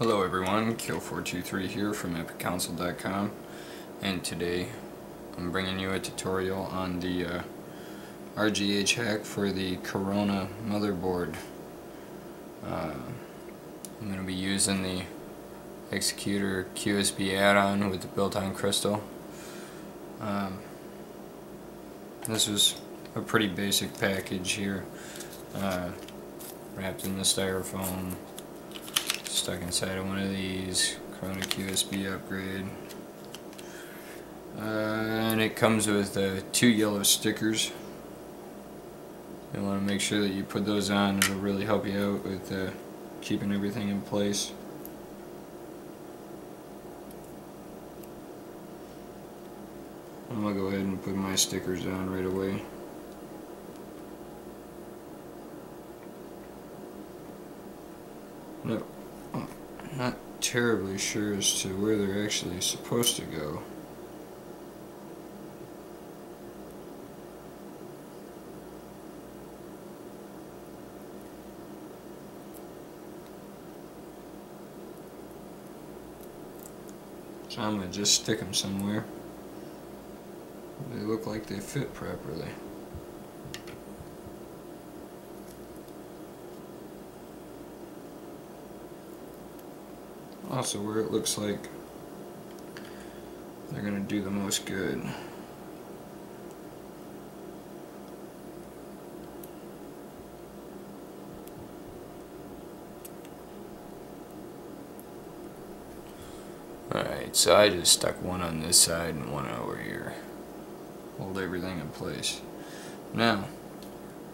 Hello everyone, Keil423 here from EpicConsole.com and today I'm bringing you a tutorial on the uh, RGH hack for the Corona motherboard. Uh, I'm going to be using the Xecuter QSB add-on with the built-on crystal. Um, this was a pretty basic package here, uh, wrapped in the styrofoam stuck inside of one of these. Corona QSB upgrade. Uh, and it comes with uh, two yellow stickers. You want to make sure that you put those on. It'll really help you out with uh, keeping everything in place. I'm going to go ahead and put my stickers on right away No, I'm not terribly sure as to where they're actually supposed to go. So I'm going to just stick them somewhere. They look like they fit properly. Oh, also where it looks like they're going to do the most good. Alright, so I just stuck one on this side and one over here. Hold everything in place. Now,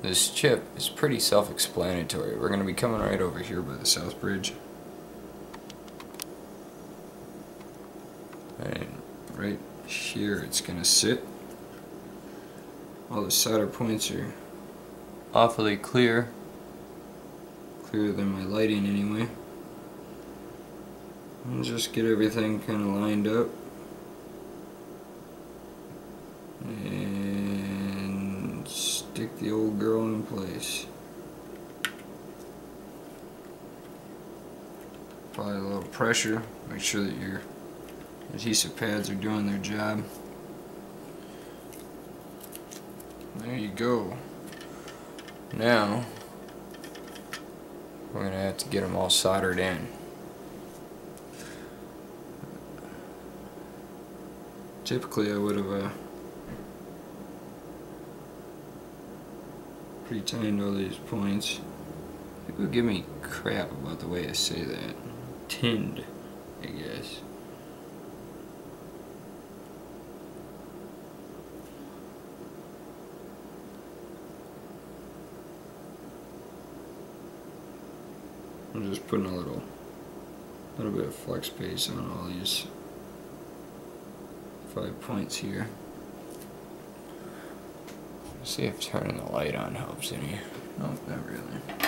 this chip is pretty self-explanatory. We're going to be coming right over here by the south bridge. And right here it's gonna sit. All the solder points are awfully clear. Clearer than my lighting anyway. And just get everything kind of lined up. And stick the old girl in place. Apply a little pressure make sure that you're adhesive pads are doing their job. There you go. Now, we're going to have to get them all soldered in. Typically I would have uh, all these points. People give me crap about the way I say that. Tinned, I guess. I'm just putting a little little bit of flux paste on all these five points here. See if turning the light on helps any. Nope, not really.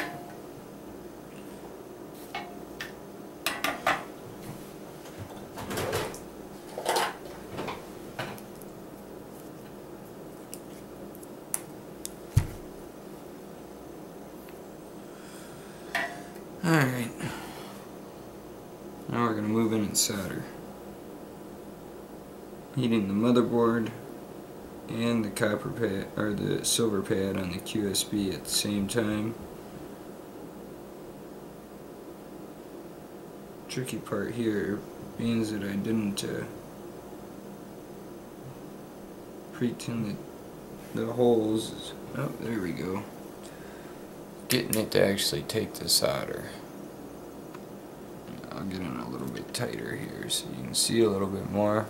Alright. Now we're going to move in and solder. Heating the motherboard and the copper pad, or the silver pad on the QSB at the same time. Tricky part here means that I didn't uh, pre-tin the, the holes. Oh, there we go getting it to actually take the solder. I'll get in a little bit tighter here so you can see a little bit more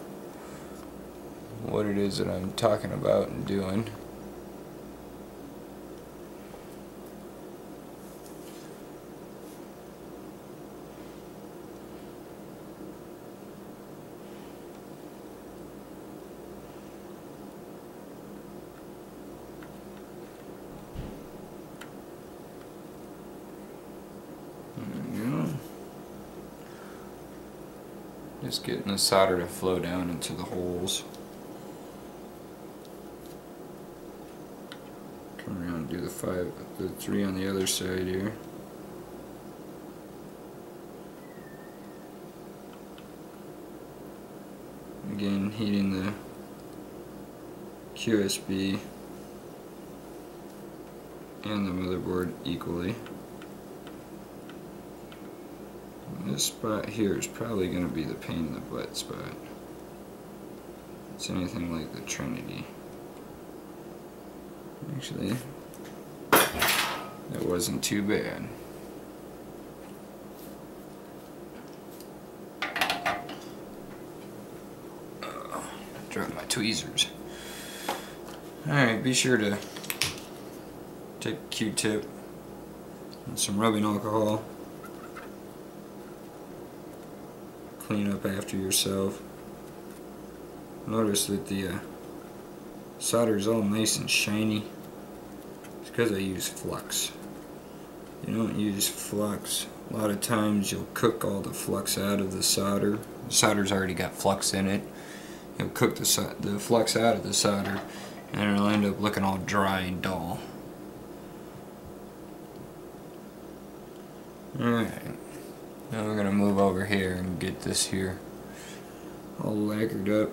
what it is that I'm talking about and doing. Just getting the solder to flow down into the holes. Turn around and do the five, the three on the other side here. Again, heating the QSB and the motherboard equally. This spot here is probably going to be the pain in the butt spot. It's anything like the Trinity. Actually, that wasn't too bad. Oh, drop my tweezers. Alright, be sure to take a Q-tip and some rubbing alcohol. Clean up after yourself. Notice that the uh, solder is all nice and shiny. It's because I use flux. You don't use flux. A lot of times you'll cook all the flux out of the solder. The solder's already got flux in it you'll cook the, the flux out of the solder and it'll end up looking all dry and dull. Alright, now we're going to move over here and get this here all lacquered up.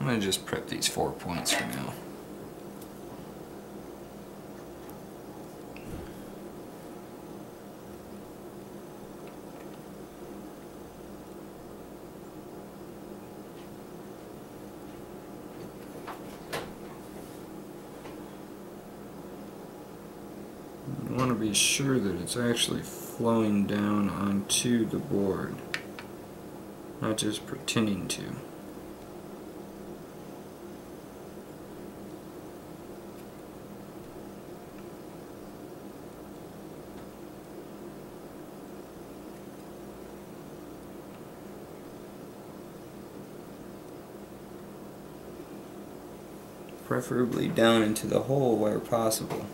I'm to just prep these four points for now. You want to be sure that it's actually flowing down onto the board, not just pretending to. preferably down into the hole where possible.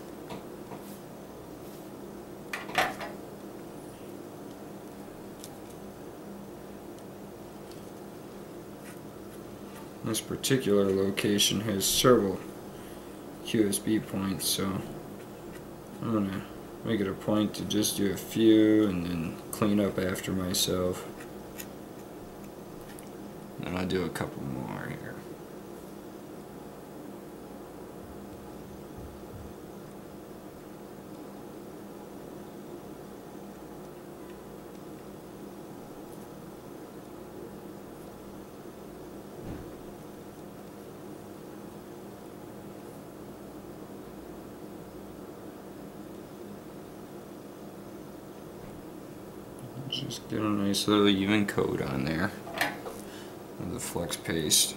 This particular location has several QSB points, so I'm going to make it a point to just do a few and then clean up after myself. And I'll do a couple more here. Just get a nice little even coat on there of the flux paste.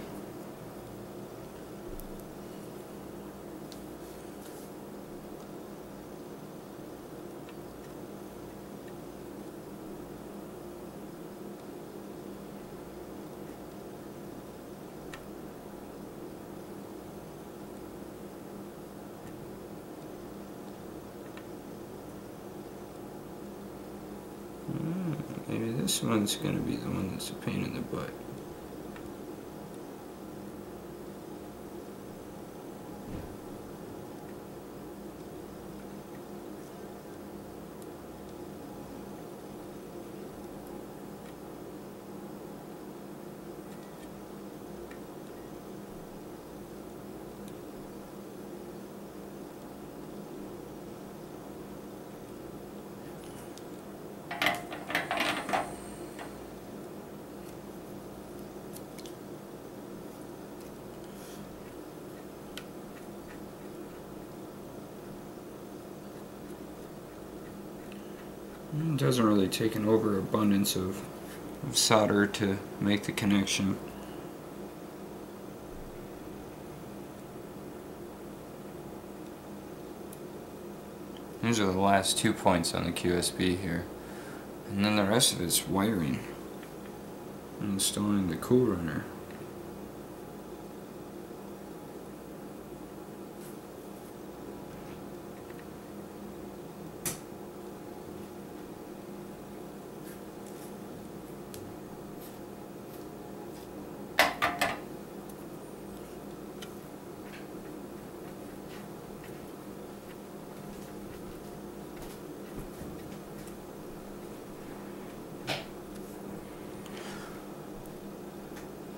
This one's going to be the one that's a pain in the butt. It doesn't really take an overabundance of, of solder to make the connection. These are the last two points on the QSB here. And then the rest of it's wiring. Installing the Coolrunner.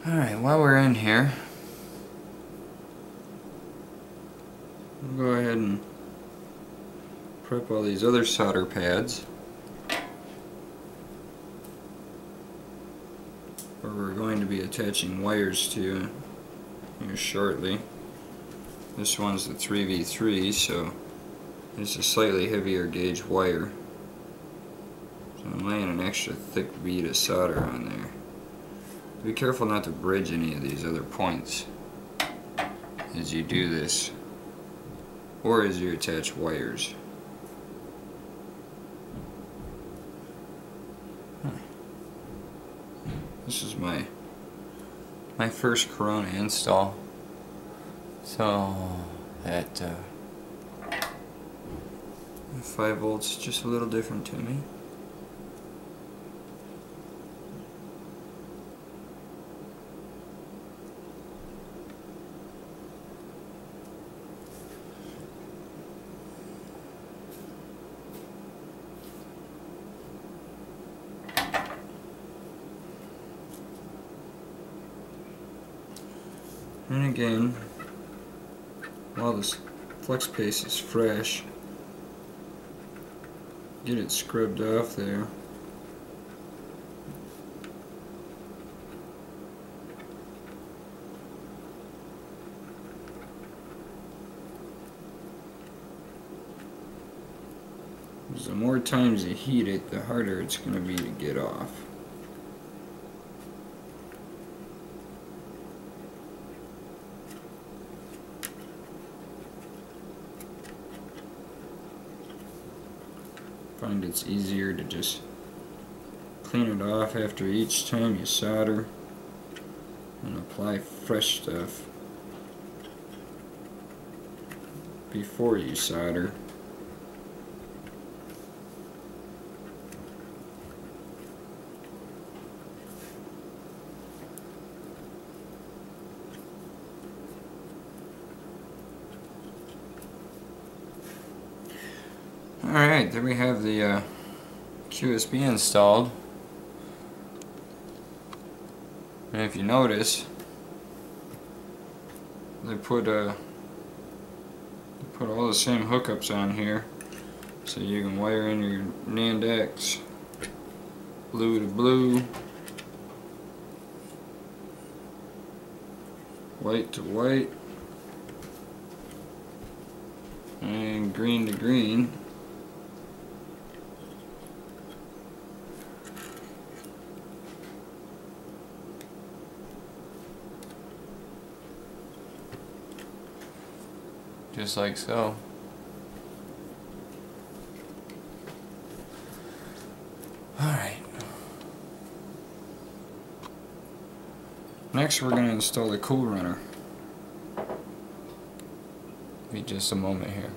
Alright, while we're in here, we'll go ahead and prep all these other solder pads. Where we're going to be attaching wires to here shortly. This one's the 3v3, so it's a slightly heavier gauge wire. So I'm laying an extra thick bead of solder on there. Be careful not to bridge any of these other points as you do this or as you attach wires. This is my my first Corona install. So at uh, 5 volts just a little different to me. And again, while this flux paste is fresh, get it scrubbed off there. the more times you heat it, the harder it's going to be to get off. Find it's easier to just clean it off after each time you solder and apply fresh stuff before you solder. Alright, there we have the uh, QSB installed. And if you notice, they put uh, they put all the same hookups on here, so you can wire in your NandX blue to blue, white to white, and green to green. Just like so. Alright. Next we're going to install the Coolrunner. Be just a moment here.